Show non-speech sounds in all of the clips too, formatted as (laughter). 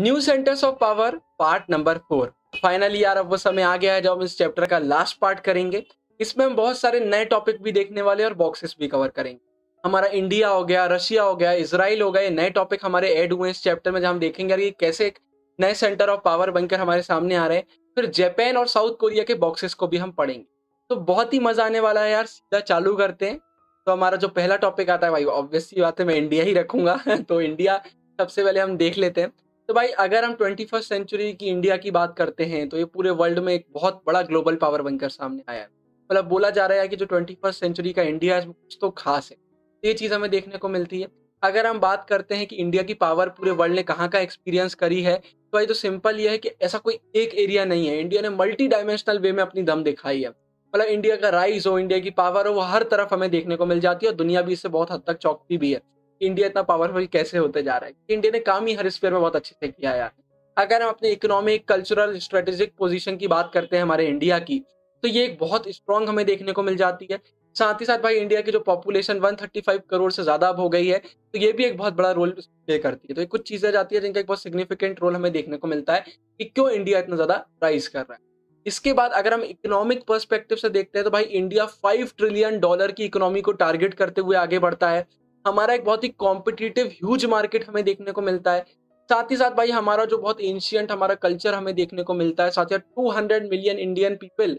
New centres of power, part number four. Finally यार, अब वो समय आ गया है जब हम इस चैप्टर का लास्ट पार्ट करेंगे। इसमें हम बहुत सारे नए टॉपिक भी देखने वाले और बॉक्सेस भी कवर करेंगे। हमारा इंडिया हो गया रशिया हो गया इसराइल हो गया, ये नए टॉपिक हमारे ऐड हुए इस चैप्टर में जहाँ हम देखेंगे यार ये कैसे एक नए सेंटर ऑफ़ पावर बनकर हमारे सामने आ रहे हैं। फिर जापान और साउथ कोरिया के बॉक्सेस को भी हम पढ़ेंगे। तो बहुत ही मज़ा आने वाला है यार, सीधा चालू करते हैं। तो हमारा जो पहला टॉपिक आता है, भाई ऑब्वियसली बात है, मैं इंडिया ही रखूँगा। (laughs) तो इंडिया सबसे पहले हम देख लेते हैं। तो भाई, अगर हम ट्वेंटी फ़र्स्ट सेंचुरी की इंडिया की बात करते हैं तो ये पूरे वर्ल्ड में एक बहुत बड़ा ग्लोबल पावर बनकर सामने आया है। मतलब बोला जा रहा है कि जो ट्वेंटी फ़र्स्ट सेंचुरी का इंडिया है कुछ तो खास है। तो ये चीज़ हमें देखने को मिलती है। अगर हम बात करते हैं कि इंडिया की पावर पूरे वर्ल्ड ने कहाँ का एक्सपीरियंस करी है तो भाई तो सिंपल ये है कि ऐसा कोई एक एरिया नहीं है। इंडिया ने मल्टी डायमेंशनल वे में अपनी दम दिखाई है। मतलब इंडिया का राइज हो इंडिया की पावर हो, वो हर तरफ़ हमें देखने को मिल जाती है और दुनिया भी इससे बहुत हद तक चौंकती भी है। इंडिया इतना पावरफुल कैसे होते जा रहा है? इंडिया ने काम ही हर स्पेयर में बहुत अच्छे से किया यार। अगर हम अपने इकोनॉमिक कल्चरल स्ट्रेटेजिक पोजीशन की बात करते हैं हमारे इंडिया की तो ये एक बहुत स्ट्रांग हमें देखने को मिल जाती है। साथ ही साथ भाई इंडिया की जो पॉपुलेशन 135 करोड़ से ज़्यादा अब हो गई है तो ये भी एक बहुत बड़ा रोल प्ले करती है। तो ये कुछ चीज़ें जाती है जिनका एक बहुत सिग्निफिकेंट रोल हमें देखने को मिलता है कि क्यों इंडिया इतना ज़्यादा राइज कर रहा है। इसके बाद अगर हम इकोनॉमिक पर्सपेक्टिव से देखते हैं तो भाई इंडिया फाइव ट्रिलियन डॉलर की इकोनॉमी को टारगेट करते हुए आगे बढ़ता है। हमारा एक बहुत ही कॉम्पिटिटिव ह्यूज मार्केट हमें देखने को मिलता है। साथ ही साथ भाई, हमारा जो बहुत एंशियंट हमारा कल्चर हमें देखने को मिलता है। साथ ही two hundred million Indian people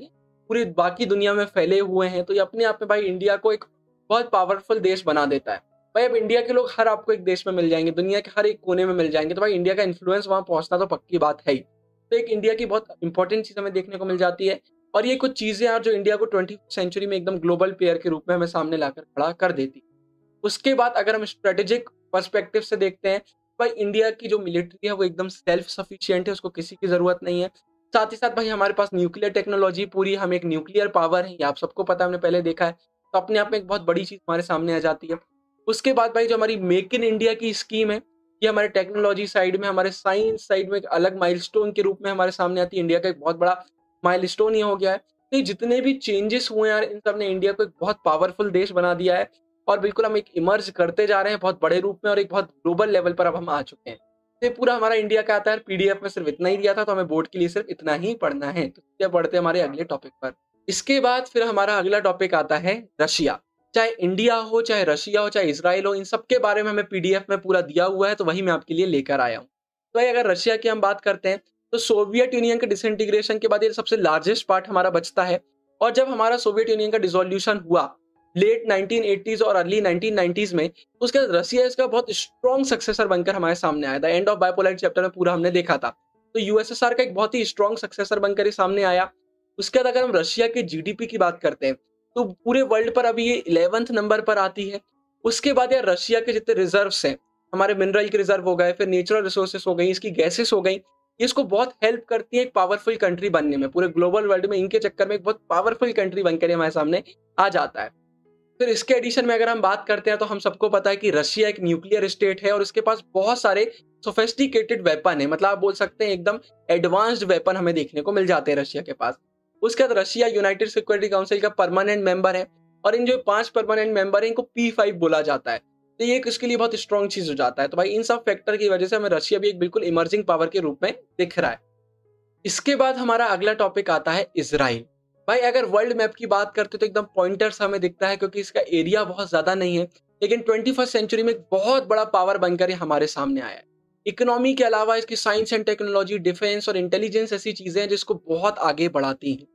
पूरी बाकी दुनिया में फैले हुए हैं तो ये अपने आप में भाई इंडिया को एक बहुत पावरफुल देश बना देता है। भाई, अब इंडिया के लोग हर आपको एक देश में मिल जाएँगे, दुनिया के हर एक कोने में मिल जाएँगे तो भाई इंडिया का इन्फ्लुएंस वहाँ पहुँचना तो पक्की बात है ही। तो एक इंडिया की बहुत इंपॉर्टेंट चीज़ हमें देखने को मिल जाती है, और ये कुछ चीज़ें यार जो इंडिया को ट्वेंटी सेंचुरी में एकदम ग्लोबल प्लेयर के रूप में हमें सामने लाकर खड़ा कर देती उसके बाद अगर हम स्ट्रेटेजिक परस्पेक्टिव से देखते हैं, भाई इंडिया की जो मिलिट्री है, वो एकदम सेल्फ सफिशियंट है, उसको किसी की ज़रूरत नहीं है। साथ ही साथ भाई हमारे पास न्यूक्लियर टेक्नोलॉजी पूरी, हम एक न्यूक्लियर पावर है, ये आप सबको पता है, हमने पहले देखा है। तो अपने आप में एक बहुत बड़ी चीज़ हमारे सामने आ जाती है। उसके बाद भाई जो हमारी मेक इन इंडिया की स्कीम है, ये हमारे टेक्नोलॉजी साइड में, हमारे साइंस साइड में एक अलग माइलस्टोन के रूप में हमारे सामने आती है। इंडिया का एक बहुत बड़ा माइलस्टोन ये हो गया है। तो जितने भी चेंजेस हुए हैं इन सबने इंडिया को एक बहुत पावरफुल देश बना दिया है। और बिल्कुल हम एक इमर्ज करते जा रहे हैं बहुत बड़े रूप में और एक बहुत ग्लोबल लेवल पर अब हम आ चुके हैं। तो पूरा हमारा इंडिया का आता है, पीडीएफ में सिर्फ़ इतना ही दिया था तो हमें बोर्ड के लिए सिर्फ़ इतना ही पढ़ना है। तो पढ़ते हमारे अगले टॉपिक पर। इसके बाद फिर हमारा अगला टॉपिक आता है रशिया। चाहे इंडिया हो, चाहे रशिया हो, चाहे इसराइल हो, इन सब के बारे में हमें पीडीएफ में पूरा दिया हुआ है तो वही मैं आपके लिए लेकर आया हूँ। तो भाई अगर रशिया की हम बात करते हैं तो सोवियत यूनियन के डिसइंटीग्रेशन के बाद ये सबसे लार्जेस्ट पार्ट हमारा बचता है। और जब हमारा सोवियत यूनियन का डिसोल्यूशन हुआ लेट 1980s और अर्ली 1990s में, उसके बाद रशिया इसका बहुत स्ट्रॉन्ग सक्सेसर बनकर हमारे सामने आया था। एंड ऑफ़ बायोपोलाइट चैप्टर में पूरा हमने देखा था। तो यूएसएसआर का एक बहुत ही स्ट्रॉन्ग सक्सेसर बनकर सामने आया। उसके बाद अगर हम रशिया के जीडीपी की बात करते हैं तो पूरे वर्ल्ड पर अभी ये इलेवंथ नंबर पर आती है। उसके बाद यार रशिया के जितने रिज़र्व हैं, हमारे मिनरल के रिज़र्व हो गए, फिर नेचुरल रिसोर्सेस हो गई, इसकी गैसेस हो गई, ये इसको बहुत हेल्प करती है एक पावरफुल कंट्री बनने में। पूरे ग्लोबल वर्ल्ड में इनके चक्कर में एक बहुत पावरफुल कंट्री बनकर हमारे सामने आ जाता है। फिर इसके एडिशन में अगर हम बात करते हैं तो हम सबको पता है कि रशिया एक न्यूक्लियर स्टेट है और उसके पास बहुत सारे सोफेस्टिकेटेड वेपन है। मतलब आप बोल सकते हैं, एकदम एडवांस्ड वेपन हमें देखने को मिल जाते हैं रशिया के पास। उसके बाद रशिया यूनाइटेड सिक्योरिटी काउंसिल का परमानेंट मेंबर है और इन जो पाँच परमानेंट मेंबर है, इनको पी फाइव बोला जाता है। तो ये इसके लिए बहुत स्ट्रॉन्ग चीज़ हो जाता है। तो भाई, इन सब फैक्टर की वजह से हमें रशिया भी एक बिल्कुल इमर्जिंग पावर के रूप में दिख रहा है। इसके बाद हमारा अगला टॉपिक आता है इसराइल भाई, अगर वर्ल्ड मैप की बात करते तो एकदम पॉइंटर्स हमें दिखता है क्योंकि इसका एरिया बहुत ज़्यादा नहीं है, लेकिन ट्वेंटी फ़र्स्ट सेंचुरी में बहुत बड़ा पावर बनकर हमारे सामने आया है। इकोनॉमी के अलावा इसकी साइंस एंड टेक्नोलॉजी डिफेंस और इंटेलिजेंस ऐसी चीज़ें हैं जिसको बहुत आगे बढ़ाती हैं।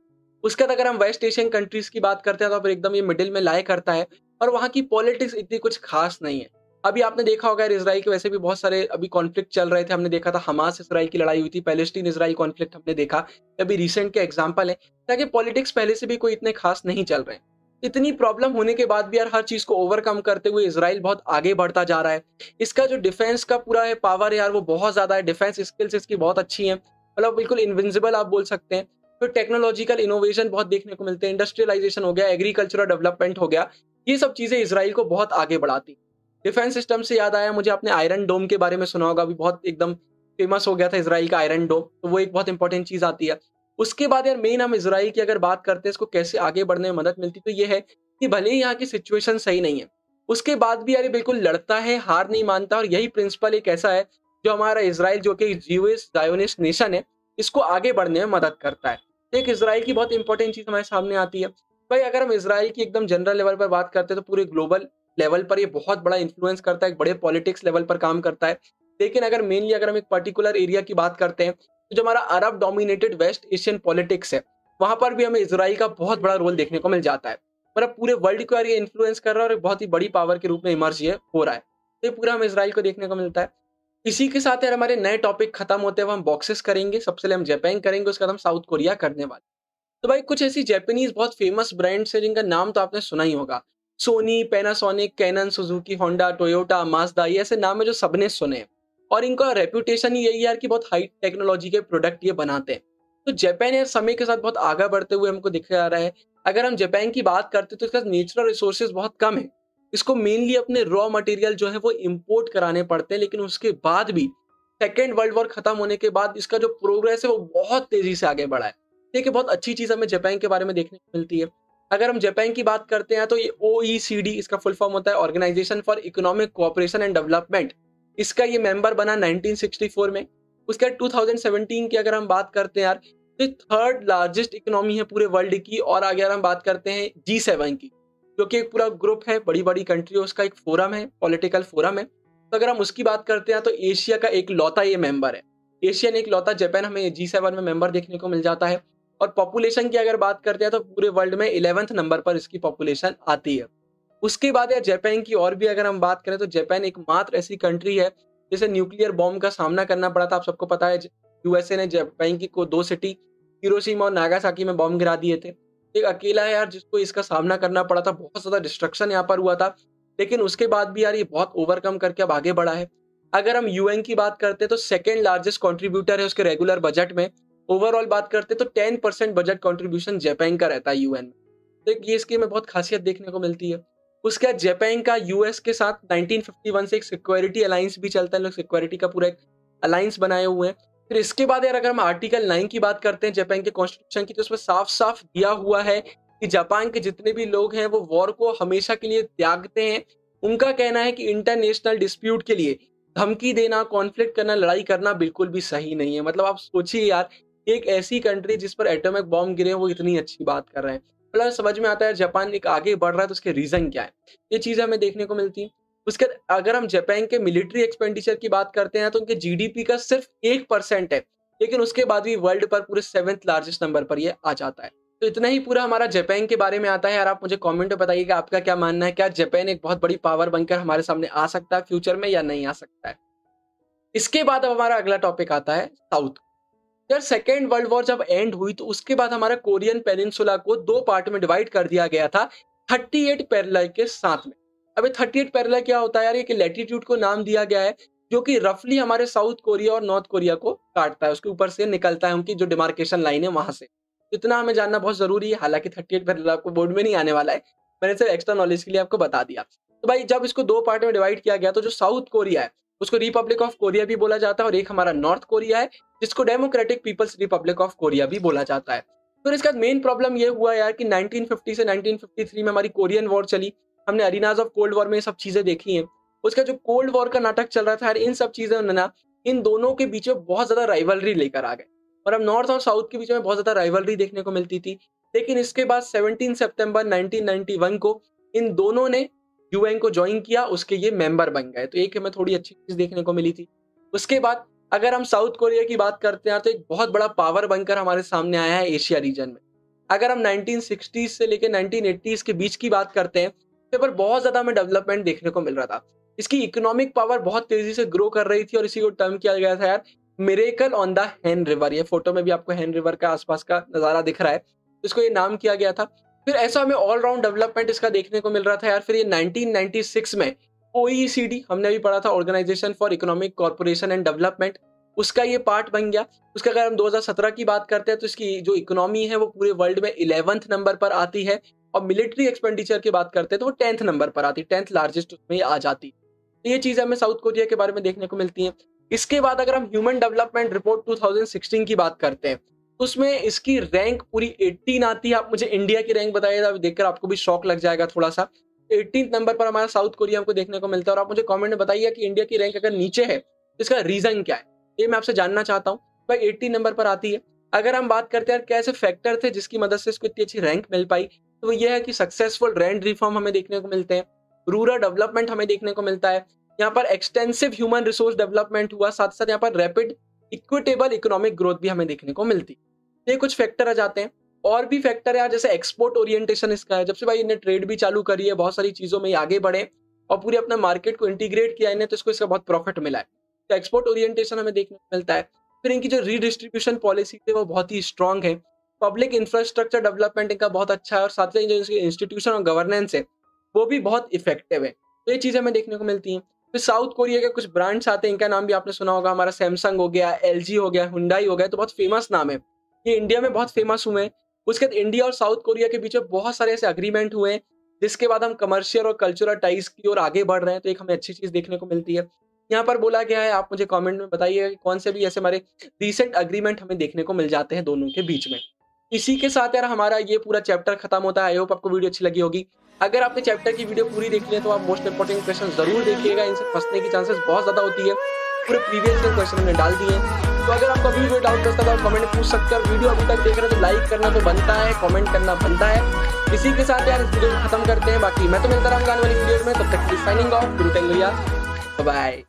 उसके बाद अगर हम वेस्ट एशियन कंट्रीज़ की बात करते हैं तो फिर एकदम ये मिडिल में लाए करता है और वहाँ की पॉलिटिक्स इतनी कुछ खास नहीं है। अभी आपने देखा होगा इसराइल के वैसे भी बहुत सारे अभी कॉन्फ्लिक्ट चल रहे थे। हमने देखा था हमास इसराइल की लड़ाई हुई थी पैलेस्टीन इसराइल कॉन्फ्लिक्ट हमने देखा। अभी रिसेंट के एग्ज़ाम्पल है, ताकि पॉलिटिक्स पहले से भी कोई इतने खास नहीं चल रहे इतनी प्रॉब्लम होने के बाद भी यार हर चीज़ को ओवरकम करते हुए इसराइल बहुत आगे बढ़ता जा रहा है। इसका जो डिफेंस का पूरा है पावर है यार, वो बहुत ज़्यादा है। डिफेंस स्किल्स इसकी बहुत अच्छी है। मतलब बिल्कुल इनविजिबल आप बोल सकते हैं। फिर टेक्नोलॉजिकल इनोवेशन बहुत देखने को मिलते हैं। इंडस्ट्रियलाइजेशन हो गया एग्रीकल्चरल डेवलपमेंट हो गया। ये सब चीज़ें इसराइल को बहुत आगे बढ़ाती डिफेंस सिस्टम से याद आया, मुझे आपने आयरन डोम के बारे में सुना होगा, अभी बहुत एकदम फ़ेमस हो गया था इसराइल का आयरन डोम तो वो एक बहुत इंपॉर्टेंट चीज़ आती है। उसके बाद यार मेन हम इसराइल की अगर बात करते हैं, इसको कैसे आगे बढ़ने में मदद मिलती तो ये है कि भले ही यहाँ की सिचुएशन सही नहीं है, उसके बाद भी यार बिल्कुल लड़ता है, हार नहीं मानता, और यही प्रिंसिपल एक ऐसा है जो हमारा इसराइल जो कि जीविस जायोनिस्ट नेशन है, इसको आगे बढ़ने में मदद करता है। एक इसराइल की बहुत इंपॉर्टेंट चीज़ हमारे सामने आती है। भाई, अगर हम इसराइल की एकदम जनरल लेवल पर बात करते हैं तो पूरे ग्लोबल लेवल पर ये बहुत बड़ा इन्फ्लुएंस करता है बड़े पॉलिटिक्स लेवल पर काम करता है। लेकिन अगर मेनली अगर हम एक पर्टिकुलर एरिया की बात करते हैं तो जो हमारा Arab dominated west Asian politics है, वहाँ पर भी हमें इसराइल का बहुत बड़ा रोल देखने को मिल जाता है। मतलब पूरे वर्ल्ड को यार ये इन्फ्लुएंस कर रहा है और बहुत ही बड़ी पावर के रूप में इमर्ज ये हो रहा है। तो ये पूरा हमें इसराइल को देखने को मिलता है। इसी के साथ यार हमारे नए टॉपिक खत्म होते हुए हम बॉक्सेस करेंगे। सबसे पहले हम जापान करेंगे, उसके बाद हम साउथ कोरिया करने वाले। तो भाई कुछ ऐसी जैपनीज बहुत फ़ेमस ब्रांड्स है जिनका नाम तो आपने सुना ही होगा। Sony Panasonic Canon Suzuki Honda Toyota Mazda ये ऐसे नाम है जो सबने सुने और इनका रेपुटेशन ही यही यार कि बहुत हाई टेक्नोलॉजी के प्रोडक्ट ये बनाते हैं। तो जापान यार समय के साथ बहुत आगे बढ़ते हुए हमको दिखा जा रहा है। अगर हम जापान की बात करते तो इसका नेचुरल रिसोर्सेज बहुत कम है। इसको मेनली अपने रॉ मटेरियल जो है वो इम्पोर्ट कराने पड़ते हैं, लेकिन उसके बाद भी सेकेंड वर्ल्ड वॉर खत्म होने के बाद इसका जो प्रोग्रेस है वो बहुत तेज़ी से आगे बढ़ा है। देखिए, बहुत अच्छी चीज़ हमें जापान के बारे में देखने को मिलती है। अगर हम जापान की बात करते हैं तो ये ओ e इसका फुल फॉर्म होता है organisation for economic cooperation and development इसका ये मेंबर बना 1964 में। उसके बाद 2017 की अगर हम बात करते हैं यार तो थर्ड लार्जेस्ट इकोनॉमी है पूरे वर्ल्ड की, और आगे अगर हम बात करते हैं जी सेवन की, जो कि एक पूरा ग्रुप है बड़ी बड़ी कंट्री है, उसका एक फोरम है पॉलिटिकल फोरम है। तो अगर हम उसकी बात करते हैं तो एशिया का एक लौता ये मेंबर है। एशियन एक लौता जापान हमें जी सेवन में मेंबर देखने को मिल जाता है। और पॉपुलेशन की अगर बात करते हैं तो पूरे वर्ल्ड में इलेवेंथ नंबर पर इसकी पॉपुलेशन आती है। उसके बाद यार जापान की और भी अगर हम बात करें तो जापान एक मात्र ऐसी कंट्री है जिसे न्यूक्लियर बॉम्ब का सामना करना पड़ा था। आप सबको पता है यूएसए ने जापान की को दो सिटी हिरोशिमा और नागासाकी में बॉम्ब गिरा दिए थे। एक अकेला है यार जिसको इसका सामना करना पड़ा था। बहुत ज़्यादा डिस्ट्रक्शन यहाँ पर हुआ था। लेकिन उसके बाद भी यार ये बहुत ओवरकम करके अब आगे बढ़ा है। अगर हम यूएन की बात करते हैं तो सेकेंड लार्जेस्ट कॉन्ट्रीब्यूटर है उसके रेगुलर बजट में। ओवरऑल बात करते तो ten percent budget contribution Japan का रहता है यूएन में। तो ये इसकी में बहुत खासियत देखने को मिलती है। उसके बाद जापान का यूएस के साथ 1951 से एक सिक्योरिटी अलायंस भी चलता है। लोग सिक्योरिटी का पूरा एक अलायंस बनाए हुए हैं। फिर इसके बाद यार अगर हम आर्टिकल नाइन की बात करते हैं जापान के कॉन्स्टिट्यूशन की तो उसमें साफ़ साफ़ दिया हुआ है कि जापान के जितने भी लोग हैं, वो वॉर को हमेशा के लिए त्यागते हैं। उनका कहना है कि इंटरनेशनल डिस्प्यूट के लिए धमकी देना कॉन्फ्लिक्ट करना, लड़ाई करना बिल्कुल भी सही नहीं है। मतलब आप सोचिए यार एक ऐसी कंट्री जिस पर एटॉमिक बॉम्ब गिरे वो इतनी अच्छी बात कर रहे हैं। मतलब समझ में आता है जापान एक आगे बढ़ रहा है तो उसके रीजन क्या है? ये चीज़ हमें देखने को मिलती है। उसके अगर हम जापान के मिलिट्री एक्सपेंडिचर की बात करते हैं तो उनके जीडीपी का सिर्फ़ एक परसेंट है। लेकिन उसके बाद भी वर्ल्ड पर पूरे सेवेंथ लार्जेस्ट नंबर पर ये आ जाता है। तो इतना ही पूरा हमारा जापान के बारे में आता है। यार, आप मुझे कमेंट में बताइए कि आपका क्या मानना है, क्या जापान एक बहुत बड़ी पावर बनकर हमारे सामने आ सकता है फ्यूचर में या नहीं आ सकता है? इसके बाद अब हमारा अगला टॉपिक आता है साउथ यार सेकेंड वर्ल्ड वॉर जब एंड हुई तो उसके बाद हमारा कोरियन पेनिनसुला को दो पार्ट में डिवाइड कर दिया गया था थर्टी एट पैरल के साथ में। अभी थर्टी एट पैरल क्या होता है यार? ये लेटीट्यूड को नाम दिया गया है, जो कि रफली हमारे साउथ कोरिया और नॉर्थ कोरिया को काटता है, उसके ऊपर से निकलता है उनकी जो डिमार्केशन लाइन है वहाँ से। इतना हमें जानना बहुत ज़रूरी है, हालाँकि थर्टी एट पैरल आपको बोर्ड में नहीं आने वाला है, मैंने सिर्फ़ एक्स्ट्रा नॉलेज के लिए आपको बता दिया। तो भाई, जब इसको दो पार्ट में डिवाइड किया गया तो जो साउथ कोरिया है उसको रिपब्लिक ऑफ़ कोरिया भी बोला जाता है और एक हमारा नॉर्थ कोरिया है, जिसको Democratic People's Republic of Korea भी बोला जाता है। फिर इसका मेन प्रॉब्लम ये हुआ यार कि 1950 से 1953 में हमारी कोरियन वॉर चली। हमने अरीनाज ऑफ़ कोल्ड वॉर में सब चीज़ें देखी हैं। उसका जो कोल्ड वॉर का नाटक चल रहा था यार, इन सब चीज़ों ने इन दोनों के बीच में बहुत ज़्यादा राइवलरी लेकर आ गए। और अब नॉर्थ और साउथ के बीच में बहुत ज़्यादा राइवलरी देखने को मिलती थी। लेकिन इसके बाद 17 सितंबर 1991 को इन दोनों ने यूएन को ज्वाइन किया, उसके ये मेंबर बन गए। तो एक हमें थोड़ी अच्छी चीज़ देखने को मिली थी। उसके बाद अगर हम साउथ कोरिया की बात करते हैं तो एक बहुत बड़ा पावर बनकर हमारे सामने आया है एशिया रीजन में। अगर हम 1960s से लेकर 1980s के बीच की बात करते हैं तो पर बहुत ज़्यादा हमें डेवलपमेंट देखने को मिल रहा था। इसकी इकोनॉमिक पावर बहुत तेज़ी से ग्रो कर रही थी और इसी को टर्म किया गया था यार miracle on the Han river ये फ़ोटो में भी आपको हैन रिवर का आसपास का नज़ारा दिख रहा है। इसको ये नाम किया गया था। फिर ऐसा हमें ऑलराउंड डेवलपमेंट इसका देखने को मिल रहा था यार, फिर ये 1996 में e हमने भी पढ़ा था organisation for economic corporation and development उसका ये पार्ट बन गया। उसका अगर हम 2017 की बात करते हैं तो इसकी जो इकोनॉमी है, वो पूरे वर्ल्ड में इलेवंथ नंबर पर आती है, और मिलिट्री एक्सपेंडिचर की बात करते हैं तो वो टेंथ नंबर पर आती है टेंथ लार्जेस्ट उसमें आ जाती। तो ये चीज़ें हमें साउथ कोरिया के बारे में देखने को मिलती है। इसके बाद अगर हम ह्यूमन डेवलपमेंट रिपोर्ट 2016 की बात करते हैं उसमें इसकी रैंक पूरी 18 आती है। आप मुझे इंडिया की रैंक बताइए देखकर आपको भी शौक लग जाएगा थोड़ा सा एटीन नंबर पर हमारा साउथ कोरिया को देखने को मिलता है और आप मुझे कमेंट में बताइए कि इंडिया की रैंक अगर नीचे है, इसका रीजन क्या है? ये मैं आपसे जानना चाहता हूँ। भाई एट्टीन नंबर पर आती है। अगर हम बात करते हैं कैसे फैक्टर थे जिसकी मदद से इसको इतनी अच्छी रैंक मिल पाई तो ये है कि सक्सेसफुल रैंड रिफॉर्म हमें देखने को मिलते हैं। रूरल डेवलपमेंट हमें देखने को मिलता है। यहाँ पर एक्सटेंसिव ह्यूमन रिसोर्स डेवलपमेंट हुआ साथ साथ यहाँ पर रैपिड इक्विटेबल इकोनॉमिक ग्रोथ भी हमें देखने को मिलती। ये कुछ फैक्टर आ जाते हैं। और भी फैक्टर है जैसे एक्सपोर्ट ओरिएंटेशन इसका है। जब से भाई इन्हें ट्रेड भी चालू करी है, बहुत सारी चीज़ों में आगे बढ़े और पूरे अपने मार्केट को इंटीग्रेट किया इन्हें तो इसको इसका बहुत प्रॉफिट मिला है। तो एक्सपोर्ट ओरिएंटेशन हमें देखने को मिलता है। फिर इनकी जो रीडिस्ट्रीब्यूशन पॉलिसी थी, वो बहुत ही स्ट्रांग है। पब्लिक इंफ्रास्ट्रक्चर डेवलपमेंट इनका बहुत अच्छा है और साथ ही जो इसके इंस्टीट्यूशन और गवर्नेंस है, वो भी बहुत इफ़ेक्टिव है। तो ये चीज़ें हमें देखने को मिलती हैं। फिर साउथ कोरिया के कुछ ब्रांड्स आते हैं, इनका नाम भी आपने सुना होगा। हमारा सैमसंग हो गया LG हो गया हुंडाई हो गया तो बहुत फ़ेमस नाम है। ये इंडिया में बहुत फ़ेमस हुए। हैं उसके बाद इंडिया और साउथ कोरिया के बीच में बहुत सारे ऐसे अग्रीमेंट हुए हैं जिसके बाद हम कमर्शियल और कल्चरल टाइज की ओर आगे बढ़ रहे हैं तो एक हमें अच्छी चीज़ देखने को मिलती है। यहाँ पर बोला गया है, आप मुझे कमेंट में बताइए कौन से भी ऐसे हमारे रिसेंट अग्रीमेंट हमें देखने को मिल जाते हैं दोनों के बीच में। इसी के साथ यार हमारा ये पूरा चैप्टर खत्म होता है। आई होप आपको वीडियो अच्छी लगी होगी। अगर आपने चैप्टर की वीडियो पूरी देखी है तो आप मोस्ट इंपोर्टेंट क्वेश्चन ज़रूर देखिएगा। इनसे फंसने की चांसेस बहुत ज़्यादा होती है। पूरे प्रीवियस क्वेश्चन हमने डाल दिए तो अगर आपको कोई डाउट करता है तो कमेंट पूछ सकते हो। वीडियो अभी तक देख रहे हो तो लाइक करना तो बनता है कमेंट करना बनता है। इसी के साथ यार इस वीडियो को खत्म करते हैं। बाकी मैं तो मिलता रहूँगा आने वाली वीडियो में। तब तक साइनिंग ऑफ़ गुरु बाय